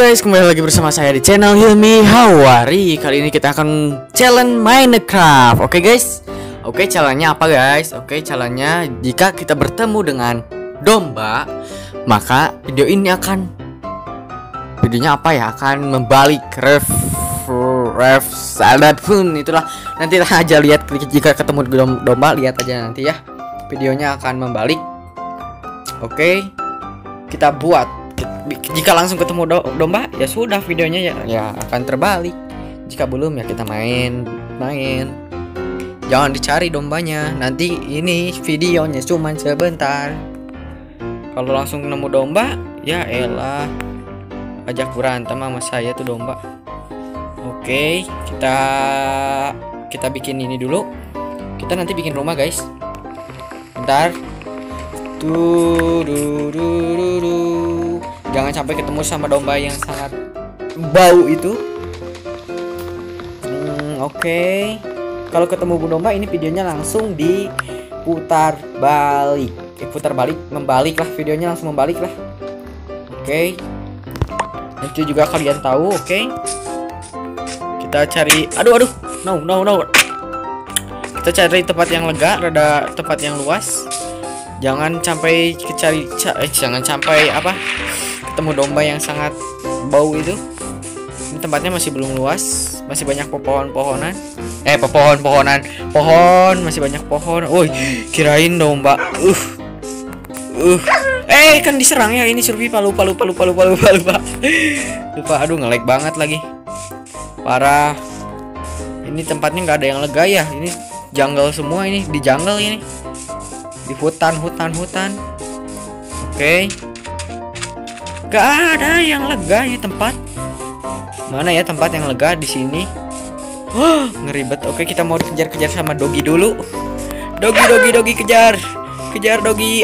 guys, kembali lagi bersama saya di channel Hilmi Hawari. Kali ini kita akan challenge Minecraft. Oke guys? Oke caranya apa guys? Oke caranya jika kita bertemu dengan domba Maka video ini akan Videonya apa ya? Akan membalik. Ref Ref Sadat pun itulah. Nanti aja lihat jika ketemu dom- domba Lihat aja nanti ya. Videonya akan membalik. Oke Kita buat jika langsung ketemu do domba ya sudah videonya ya. Ya akan terbalik. Jika belum ya kita main main. Jangan dicari dombanya. Nanti ini videonya cuman sebentar. Kalau langsung nemu domba ya elah. Ajak berantem sama saya tuh domba. Oke kita kita bikin ini dulu. Kita nanti bikin rumah guys. Bentar. Tuh du, du, du, du. Jangan sampai ketemu sama domba yang sangat bau itu. Hmm, oke. Okay. kalau ketemu domba ini videonya langsung diputar balik. Eh, putar balik membalik lah. Videonya langsung membalik lah. Oke. Okay. nanti juga kalian tahu oke. Okay? kita cari aduh aduh. No no no. Kita cari tempat yang lega rada tempat yang luas. Jangan sampai kecari eh, jangan sampai apa ketemu domba yang sangat bau itu. Ini tempatnya masih belum luas masih banyak pohon-pohonan. Eh pohon-pohonan pohon masih banyak pohon. Woi kirain domba. Uh uh. Eh kan diserang ya ini survival lupa lupa lupa lupa lupa lupa lupa. Aduh ngelek banget lagi. Parah. Ini tempatnya nggak ada yang lega ya. Ini jungle semua ini di jungle ini. Di hutan hutan hutan. Oke. okay. Gak ada yang lega di tempat. Mana ya tempat yang lega di sini? Oh, ngeribet. Oke kita mau kejar-kejar sama dogi dulu. Dogi dogi dogi kejar. Kejar dogi.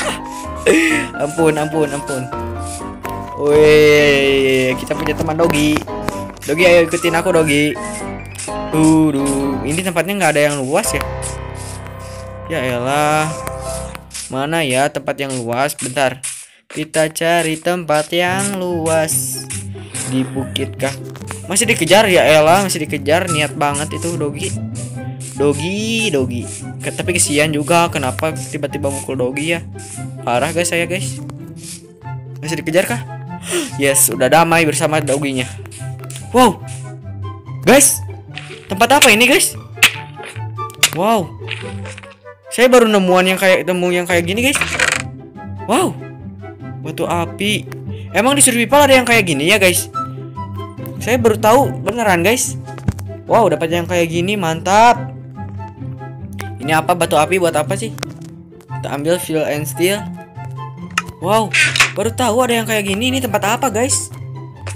Ampun ampun ampun. Wih, kita punya teman dogi. Dogi ayo ikutin aku dogi. Duh, ini tempatnya nggak ada yang luas ya? Ya elah. Mana ya tempat yang luas? Bentar Kita cari tempat yang luas. Di bukit kah? Masih dikejar ya elah Masih dikejar Niat banget itu Dogi. Dogi Dogi. Tapi kesian juga Kenapa tiba-tiba mukul Dogi ya? Parah guys saya guys. Masih dikejar kah? Yes udah damai bersama Doginya. Wow. Guys Tempat apa ini guys? Wow. Saya baru nemuan yang kayak temu yang kayak gini, guys. Wow. Batu api. Emang di survival ada yang kayak gini ya, guys? Saya baru tahu beneran, guys. Wow, dapat yang kayak gini, mantap. Ini apa batu api buat apa sih? Kita ambil fuel and steel. Wow, baru tahu ada yang kayak gini. Ini tempat apa, guys?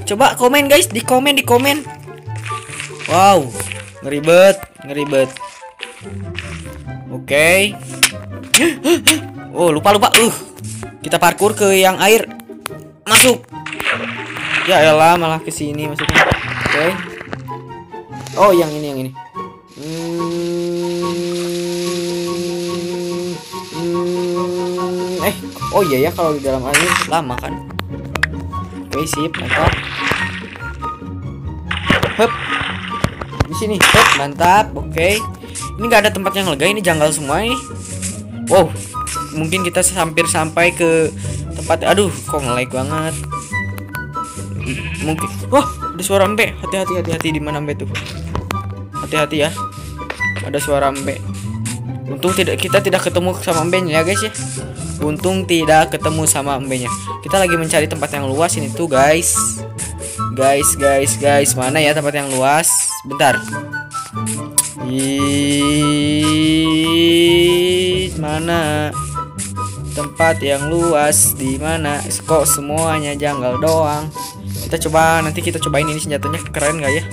Coba komen, guys, di komen, di komen. Wow, ngeribet, ngeribet. Oke. Okay. Oh, lupa lupa. Uh. Kita parkur ke yang air. Masuk. Ya elah malah ke sini masuknya. Oke. Okay. Oh, yang ini yang ini. Hmm. Hmm. Eh, oh iya ya kalau di dalam air lama kan. Oke, okay, sip, mantap. Hup. Di sini. Hup, mantap. Oke. Okay. Ini nggak ada tempat yang lega, ini janggal semua ini. Wow, mungkin kita hampir sampai ke tempat. Aduh, kok ngelag banget. Mungkin. Wah, ada suara mbe. Hati-hati, hati-hati di mana mbe tuh. Hati-hati ya. Ada suara mbe. Untung tidak kita tidak ketemu sama mbe ya guys ya. Untung tidak ketemu sama mbe nya. Kita lagi mencari tempat yang luas ini tuh guys. Guys, guys, guys, mana ya tempat yang luas? Bentar. Ih, tempat yang luas di mana kok semuanya janggal doang. Kita coba nanti kita cobain ini senjatanya keren gak ya?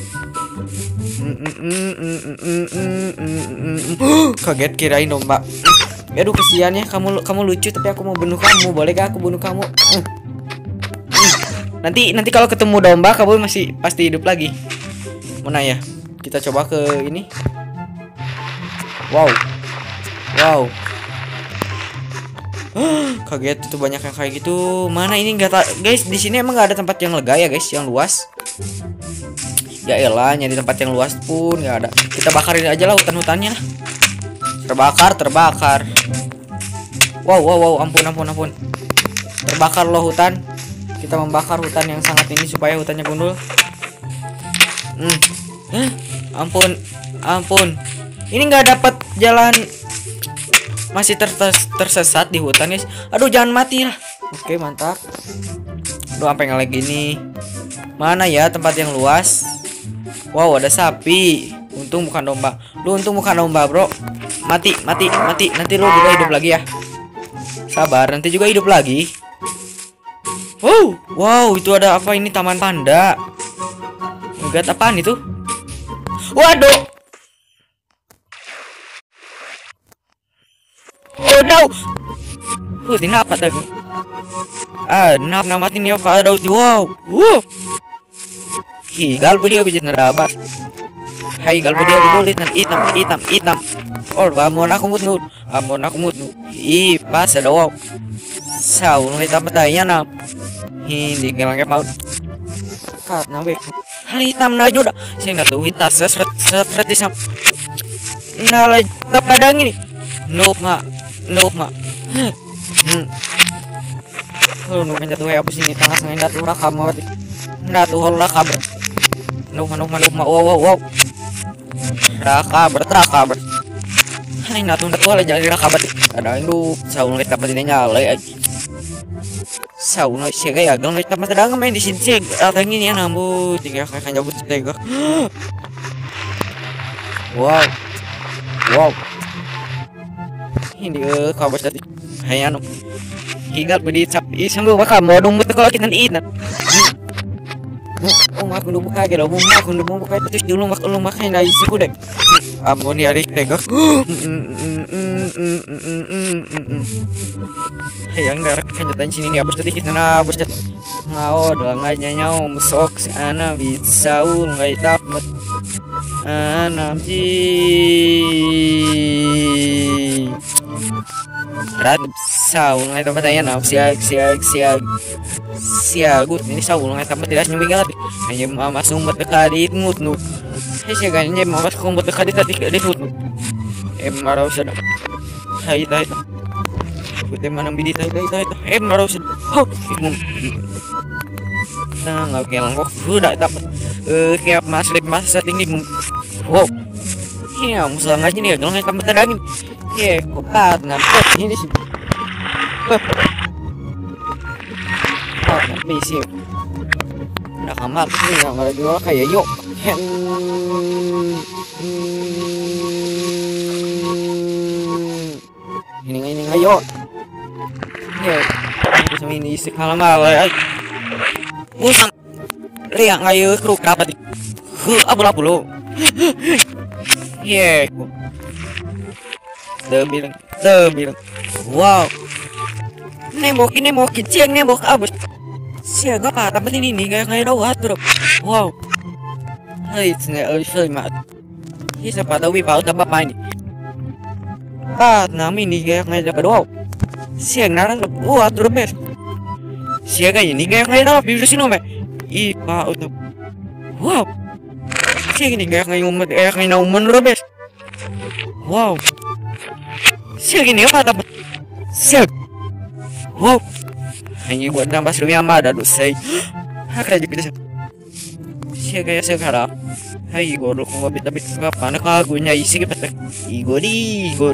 Kaget kirain domba aduh kesian ya kamu kamu lucu tapi aku mau bunuh kamu. Boleh gak aku bunuh kamu? Nanti nanti kalau ketemu domba kamu masih pasti hidup lagi. Mana ya? Kita coba ke ini. Wow. Wow. Kaget itu banyak yang kayak gitu. Mana ini enggak guys, di sini emang nggak ada tempat yang lega ya, guys, yang luas. Ya elah, nyari tempat yang luas pun nggak ada. Kita bakarin aja lah hutan-hutannya. Terbakar, terbakar. Wow, wow, wow, ampun, ampun, ampun. Terbakar loh hutan. Kita membakar hutan yang sangat ini supaya hutannya gundul. Hmm. Ampun, ampun. Ini nggak dapat jalan masih ter ter- tersesat di hutan guys. Aduh jangan mati lah. Oke mantap. Aduh sampai ngelag gini. Mana ya tempat yang luas? Wow ada sapi. Untung bukan domba. Lu untung bukan domba bro. Mati mati mati. Nanti lu juga hidup lagi ya. Sabar nanti juga hidup lagi. Wow wow itu ada apa ini? Taman panda. Enggak apaan itu? Waduh No! Oh, tinapa tayo. Ah, nap namatin niya pa daw. Wow! Wow! Higal po dia bijit na rabas. Higal po dia ulit ng itam, itam, itam. Or ba mo na kumutnud. Amo na kumutnud. Ipasa daw. Sao nung ita patay yan na. Hindi ka lang kapaw. Kat na wek. Halitam na juda. Sing natuwid ta sa srat sa pratisam. Nalay tapadang ini. Nope nga. Nope nga. Hmm. Oh, nung kanya tuhay ako sini tangas ngayon datu ra kamo. Datu hol ra kabar. Nope, nope, nope, ma. Wow, wow, wow. Ra kabar, ra kabar. Ay, natu datu hol jadi ra kabar. Ada itu saung kita pasti nyala. Saung siya kaya gang kita mas sedang main di sini. Atang ini ya nambu tiga kayak kan jabut tiga. Wow. Wow. Hindi eh. Higal pwede sa isang lupa ka ko. Oh, gelo, mo aku lupa ka terus dulu mak lupa ka na isi ko dek. Amo ni ari tega. Hayang darak kanyatan sini ni abos tadi kita na abos tadi. Doang aja nyaw musok si ana bisa ngai dapat. Saul ngai tempat ayan na siag siag siag siagut ini saul ngai tempat tidak nyumigat hanya mama sumbat dekadit mut nu Hai siya ganyan niya mama sumbat dekadit tadi di mut nu em maraw sa hai tai Buti manang bidi tai tai tai em maraw sa oh nah nggak kelang kok sudah dapat eh kayak mas lip mas saat ini wow. Iya, musuh ngaji nih, jangan kayak kamu terangin. Iya, ini sih. Oh, busy. Nakamat sih, nggak ada juga kayak yuk. Ini ini ayo. Ya, bisa ini isi kalah malah. Usang. Riak ngayu kruk dapat. Hu, abu abu lo. Yeah. Debil, debil. Wow. Nembok ini mau kecil nembok abis. Siaga apa tapi ini nih kayak kayak dawat bro. Wow. Hai, sini alisa mat. Isa pa daw ipaw na pa ini. Ah, namin ni kayak kayak dapat wow. Siang narang buat bro bes. Siaga ini kayak kayak dapat bisa sino me. Ipa udah. Wow. Siya gini kaya kayo umat kaya kayo nauman robes. Wow. Siya gini ka dapat. Siya. Wow. Ay buat nambah sumi ama ada dosay. Haka aja kita. Siya kaya siya kara. Ay goro kung mabit abit ka pa nakagunya isi ka patak. Igo di igo.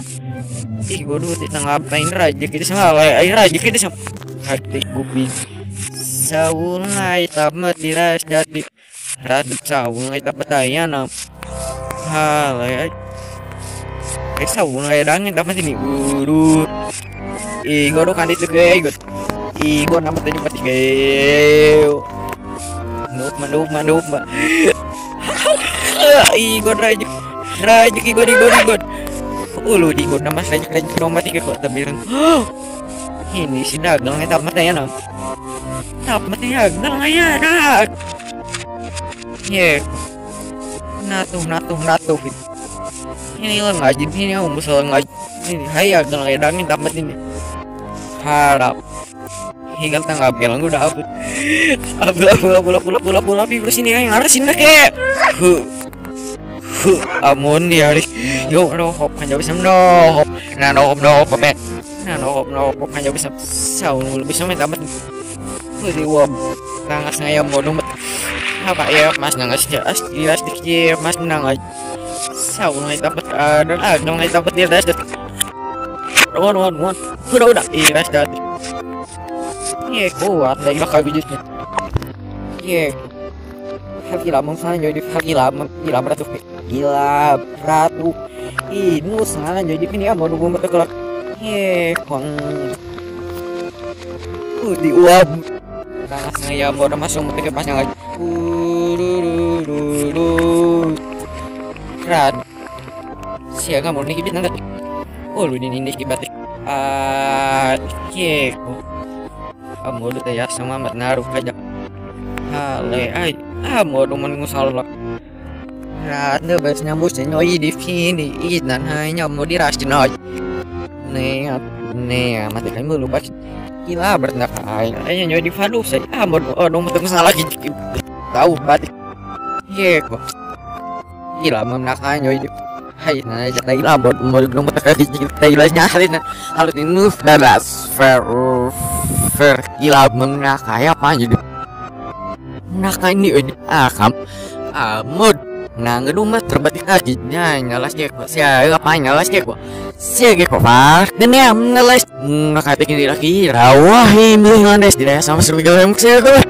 Igo do ti tangap na raja kita sa ay raja kita sa. Hati gubin. Saul tamat tiras dati. Radip saung ay tapatayan na. Halay ay. Ay saung ay dangin dapat ini uru. Igo do kan itu ke igo. Igo nama tadi pati ke. Nuk manuk manuk ma. Igo rajuk rajuk igo igo igo. Ulu di igo nama rajuk rajuk nomor tiga kok tabiran. Ini si dagang ay tapatayan na. Tapatayan dagang ay anak. Yeah. Natuh, natuh, natuh. Ini lah ngaji, ini aku musuh ngaji. Ini hayal dan ledangin dapat ini. harap. Hingga tanggal bilang udah apa abula abula abula abula abula abula abula sini yang harus sini ke hu. Hu amun dia hari yo no hop kan jauh bisa no hop nah no hop no hop apa nah no hop no hop kan jauh bisa sau lebih sama tamat Jadi wah nangas ngayam numet apa ya mas nangas jelas jelas dikit mas nangas sau ngai dapat Ron, ron, ron. Udah, udah. Iya, dah. Iya, kuat. Lagi bakal bijisnya. Iya. Gila, sana jadi gila, gila beratus gila ini sana jadi ini apa nunggu mereka kelak Iya, kong uh di uap Tangan saya mau masuk mereka pasnya lagi Siapa kamu nih kibit nanti Oh lu ini ini kibit. Ah, keko Kamu udah ya sama mat naruh aja. Hale, ay, ah mau dong mengusahakan Rat na bes nyambus nyoy di sini. Inan hanya mau dirasin aja Nih, nih, mati kan lu lupa Gila bertendak ay, hanya nyoy di fadu saya ah mau oh dong mau salah lagi. Tahu batik Keko Gila memenakan nyoy di Hai, nah jadi mau dong mau tekan di Thailandnya hari nah. Hal ini beres fair fair gila memenakan apa jadi Naka ini ini akam amod na ngaduma terbati lagi nya ngalas dia kok sia apa ngalas dia kok ge kok par dan ya ngalas nakati kini lagi rawah ini nganes dia sama gila yang sia kok